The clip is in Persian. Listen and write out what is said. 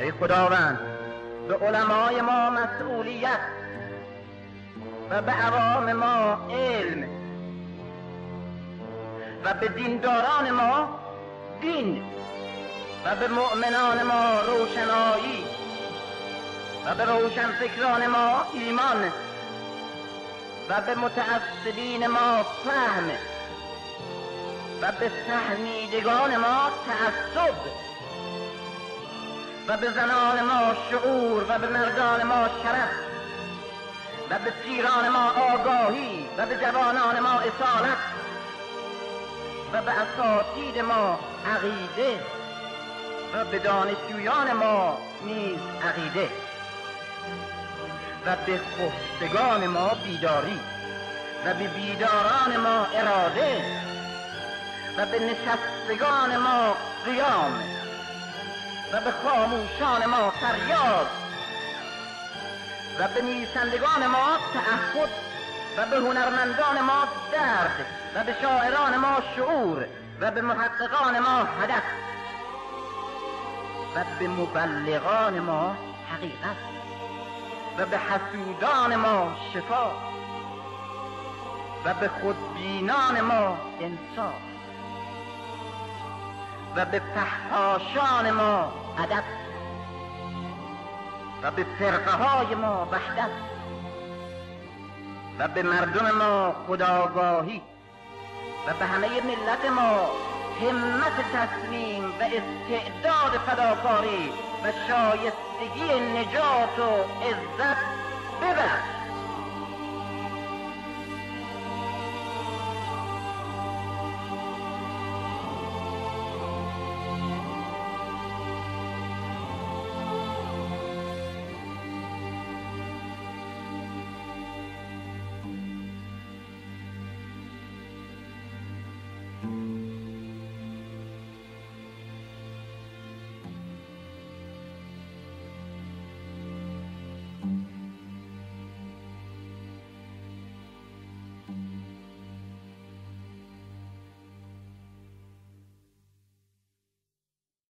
ای خداوند به علمای ما مسئولیت و به عوام ما علم و به دینداران ما دین و به مؤمنان ما روشنایی و به روشنفکران ما ایمان و به متعصبین ما فهم و به فهمیدگان ما تعصب. و به زنان ما شعور و به مردان ما شرف و به پیران ما آگاهی و به جوانان ما اصالت و به اساتید ما عقیده و به دانشجویان ما نیز عقیده و به خفتگان ما بیداری و به بیداران ما اراده و به نشستگان ما قیام و به خاموشان ما فریاد و به نویسندگان ما تعهد و به هنرمندان ما درد و به شاعران ما شعور و به محققان ما هدف و به مبلغان ما حقیقت و به حسودان ما شفا و به خودبینان ما انصاف و به فحاشان ما ادب و به فرقه های ما وحدت و به مردم ما خداگاهی و به همه ملت ما همت تصمیم و استعداد فداکاری و شایستگی نجات و عزت ببخش.